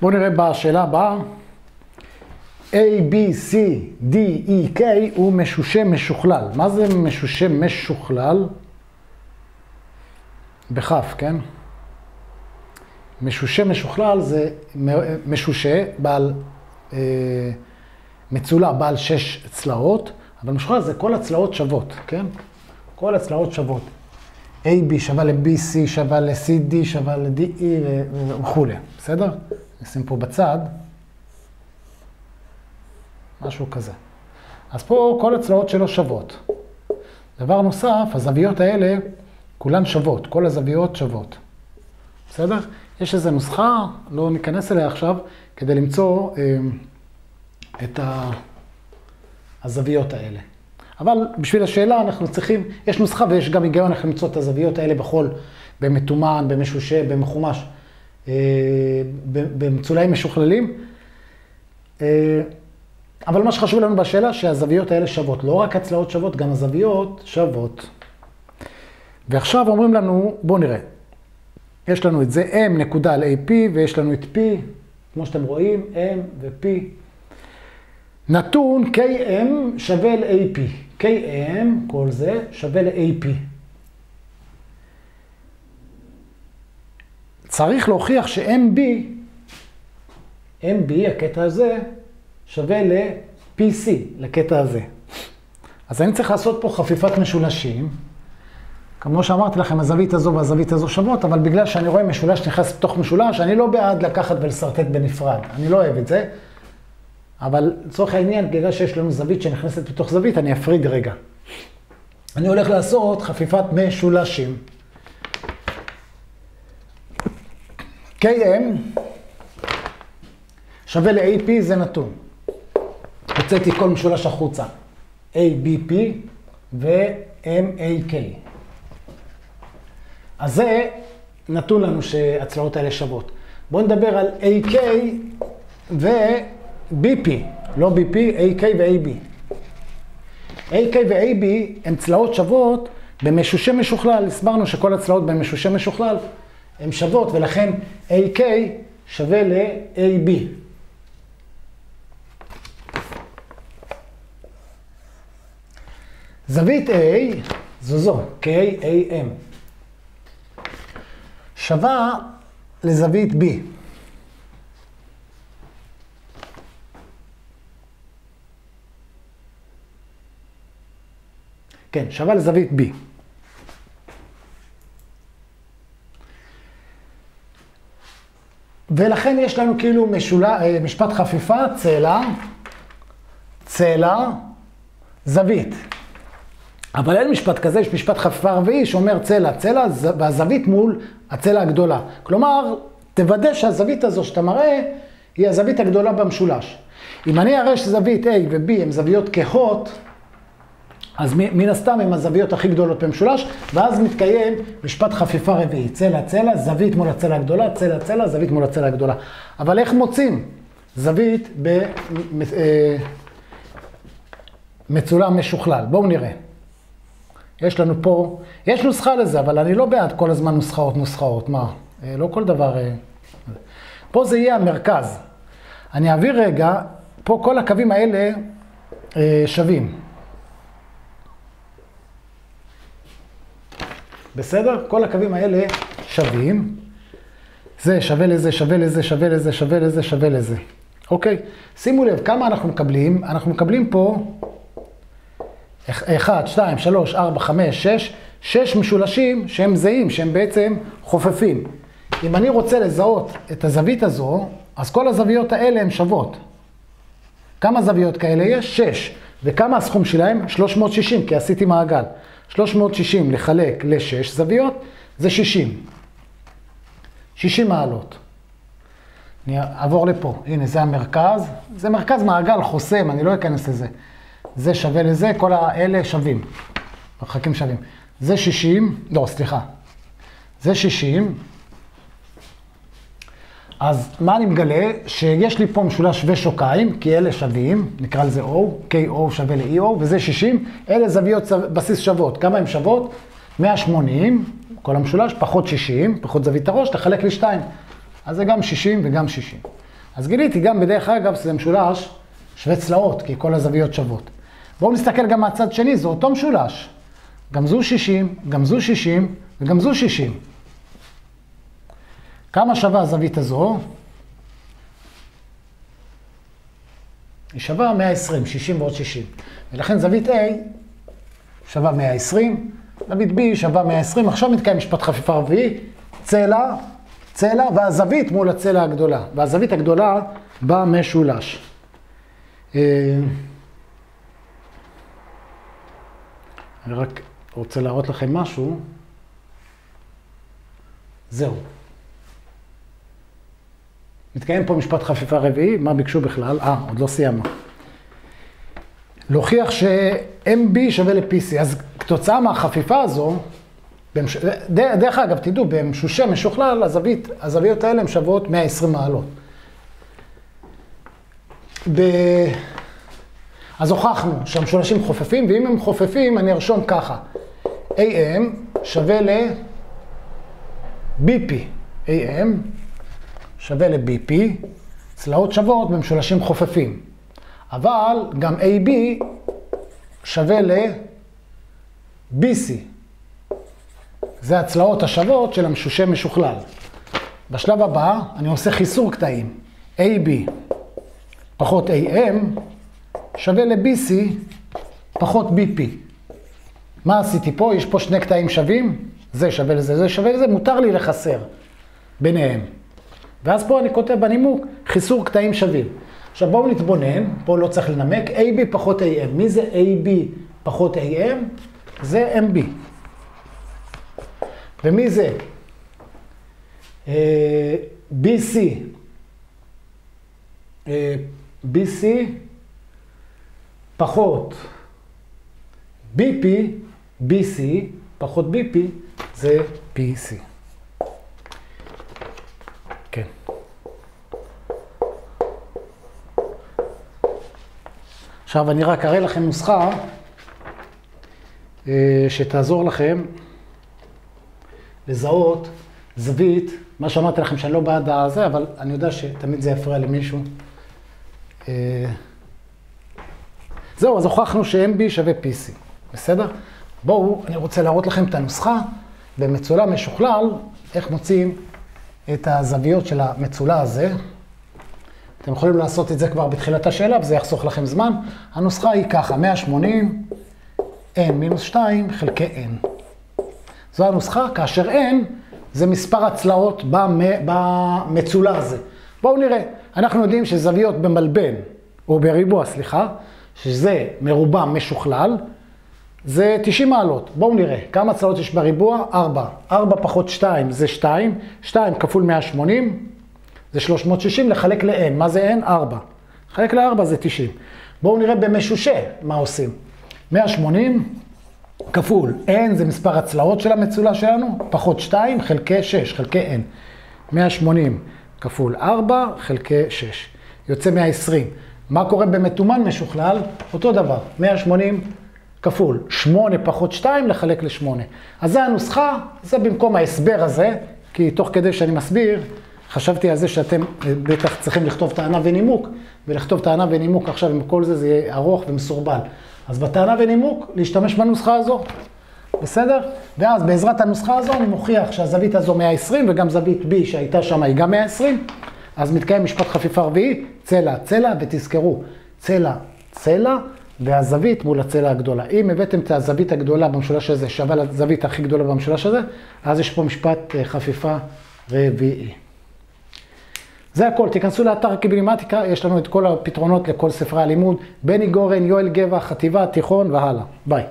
בואו נראה בשאלה הבאה. A, B, C, D, E, K הוא משושה משוכלל. מה זה משושה משוכלל? בכף, כן? משושה משוכלל זה משושה בעל, אה, מצולע בעל שש צלעות, אבל משוכלל זה כל הצלעות שוות, כן? כל הצלעות שוות. AB שווה ל-BC שווה ל-CD שווה ל-DE וכולי, בסדר? נשים פה בצד. משהו כזה. אז פה כל הצלעות שלו שוות. דבר נוסף, הזוויות האלה כולן שוות, כל הזוויות שוות. בסדר? יש איזו נוסחה, לא ניכנס אליה עכשיו, כדי למצוא אה, את ה... הזוויות האלה. אבל בשביל השאלה אנחנו צריכים, יש נוסחה ויש גם היגיון איך למצוא את הזוויות האלה בכל, במתומן, במשושה, במחומש, במצולעים משוכללים. אה, אבל מה שחשוב לנו בשאלה, שהזוויות האלה שוות. לא רק הצלעות שוות, גם הזוויות שוות. ועכשיו אומרים לנו, בואו נראה. יש לנו את זה M נקודה על AP, ויש לנו את P, כמו שאתם רואים, M ו-P. נתון KM שווה ל-AP. KM, כל זה, שווה ל-AP. צריך להוכיח ש-MB, MB, הקטע הזה, שווה ל-PC, לקטע הזה. אז אני צריך לעשות פה חפיפת משולשים. כמו שאמרתי לכם, הזווית הזו והזווית הזו שוות, אבל בגלל שאני רואה משולש נכנס לתוך משולש, אני לא בעד לקחת ולשרטט בנפרד. אני לא אוהב את זה. אבל לצורך העניין, בגלל שיש לנו זווית שנכנסת בתוך זווית, אני אפריד רגע. אני הולך לעשות חפיפת משולשים. KM שווה ל-AP זה נתון. הוצאתי כל משולש החוצה. ABP ו-MAK. אז זה נתון לנו שהצלעות האלה שוות. בואו נדבר על AK ו-BP, לא BP, AK ו-AB. AK ו-AB הן צלעות שוות במשושה משוכלל. הסברנו שכל הצלעות במשושה משוכלל הן שוות, ולכן AK שווה ל-AB. זווית A זו זו, K-A-M, שווה לזווית B. כן, שווה לזווית B. ולכן יש לנו כאילו משולה, אה, משפט חפיפה, צלע, צלע, זווית. אבל אין משפט כזה, יש משפט חפיפה רביעי שאומר צלע, צלע והזווית מול הצלע הגדולה. כלומר, תוודא שהזווית הזו שאתה מראה היא הזווית הגדולה במשולש. אם אני אראה שזווית A ו-B הן זוויות כהות, אז מן הסתם הן הזוויות הכי גדולות במשולש, ואז מתקיים משפט חפיפה רביעי. צלע, צלע, זווית מול הצלע הגדולה, צלע, צלע, זווית מול הצלע הגדולה. אבל איך מוצאים זווית במצולם אה, משוכלל? בואו נראה. יש לנו פה, יש נוסחה לזה, אבל אני לא בעד כל הזמן נוסחאות, נוסחאות. מה? אה, לא כל דבר... אה, פה זה יהיה המרכז. אני אעביר רגע, פה כל הקווים האלה שווים. בסדר? כל הקווים האלה שווים. זה שווה לזה, שווה לזה, שווה לזה, שווה לזה, שווה לזה. אוקיי? שימו לב, כמה אנחנו מקבלים? אנחנו מקבלים פה 1, 2, 3, 4, 5, 6, 6 משולשים שהם זהים, שהם בעצם חופפים. אם אני רוצה לזהות את הזווית הזו, אז כל הזוויות האלה הן שוות. כמה זוויות כאלה יש? 6. וכמה הסכום שלהם? 360, כי עשיתי מעגל. 360 לחלק ל-6 זוויות, זה 60. 60 מעלות. אני אעבור לפה. הנה, זה המרכז. זה מרכז מעגל חוסם, אני לא אכנס לזה. זה שווה לזה, כל האלה שווים. מרחקים שווים. זה 60, לא, סליחה. זה 60. אז מה אני מגלה? שיש לי פה משולש שווה שוקיים, כי אלה שווים, נקרא לזה O, KO שווה ל-EO, וזה 60, אלה זוויות בסיס שוות. כמה הן שוות? 180, כל המשולש, פחות 60, פחות זווית הראש, תחלק ל-2. אז זה גם 60 וגם 60. אז גיליתי גם בדרך אגב שזה משולש שווה צלעות, כי כל הזוויות שוות. בואו נסתכל גם מהצד שני, זה אותו משולש. גם זו 60, גם זו 60 וגם זו 60. כמה שווה הזווית הזו? היא שווה 120, 60 ועוד 60. ולכן זווית A שווה 120, זווית B שווה 120. עכשיו מתקיים משפט חפיפה רביעי, צלע, צלע והזווית מול הצלע הגדולה. והזווית הגדולה במשולש. אה, אני רק רוצה להראות לכם משהו. זהו. מתקיים פה משפט חפיפה רביעי, מה ביקשו בכלל? אה, עוד לא סיימנו. להוכיח ש-MB שווה ל-PC, אז כתוצאה מהחפיפה הזו, במש... דרך אגב, תדעו, במשושה משוכלל, הזווית, הזוויות האלה הן שוות 120 מעלות. ב... אז הוכחנו שהמשולשים חופפים, ואם הם חופפים, אני ארשום ככה, AM שווה ל-BP, AM שווה ל-BP, צלעות שוות במשולשים חופפים. אבל גם AB שווה ל-BC. זה הצלעות השוות של המשושה משוכלל. בשלב הבא אני עושה חיסור קטעים. AB פחות AM שווה ל-BC פחות BP. מה עשיתי פה? יש פה שני קטעים שווים, זה שווה לזה, זה שווה לזה, מותר לי לחסר ביניהם. ואז פה אני כותב בנימוק חיסור קטעים שווים. עכשיו בואו נתבונן, פה לא צריך לנמק, AB פחות AM. מי זה AB פחות AM? זה MB. ומי זה? Uh, BC. Uh, BC פחות BP, BC פחות BP זה PC. כן. עכשיו אני רק אראה לכם נוסחה אה, שתעזור לכם לזהות זווית, מה שאמרתי לכם שאני לא בעד הזה, אבל אני יודע שתמיד זה יפריע למישהו. אה, זהו, אז הוכחנו ש-MB שווה PC, בסדר? בואו, אני רוצה להראות לכם את הנוסחה במצולם משוכלל, איך מוצאים את הזוויות של המצולה הזה. אתם יכולים לעשות את זה כבר בתחילת השאלה, וזה יחסוך לכם זמן. הנוסחה היא ככה, 180 n מינוס 2 חלקי n. זו הנוסחה, כאשר n זה מספר הצלעות במצולה הזה. בואו נראה, אנחנו יודעים שזוויות במלבן, או בריבוע, סליחה, שזה מרובע משוכלל, זה 90 מעלות. בואו נראה, כמה צלעות יש בריבוע? 4. 4 פחות 2 זה 2, 2 כפול 180 זה 360 לחלק ל-n. מה זה n? 4. לחלק ל-4 זה 90. בואו נראה במשושה מה עושים. 180 כפול n זה מספר הצלעות של המצולה שלנו, פחות 2 חלקי 6, חלקי n. 180 כפול 4 חלקי 6. יוצא 120. מה קורה במתומן משוכלל? אותו דבר, 180 כפול 8 פחות 2 לחלק ל-8. אז זה הנוסחה, זה במקום ההסבר הזה, כי תוך כדי שאני מסביר, חשבתי על זה שאתם אה, בטח צריכים לכתוב טענה ונימוק, ולכתוב טענה ונימוק עכשיו עם כל זה, זה יהיה ארוך ומסורבל. אז בטענה ונימוק, להשתמש בנוסחה הזו, בסדר? ואז בעזרת הנוסחה הזו אני מוכיח שהזווית הזו 120 וגם זווית B שהייתה שם היא גם 120, אז מתקיים משפט חפיפה רביעי, צלע, צלע, ותזכרו, צלע, צלע, והזווית מול הצלע הגדולה. אם הבאתם את הזווית הגדולה במשולש הזה שווה לזווית הכי גדולה במשולש הזה, אז יש פה משפט אה, חפיפה רביעי. זה הכל, תיכנסו לאתר קיבילימטיקה, יש לנו את כל הפתרונות לכל ספרי הלימוד, בני גורן, יואל גבע, חטיבה, תיכון והלאה. ביי.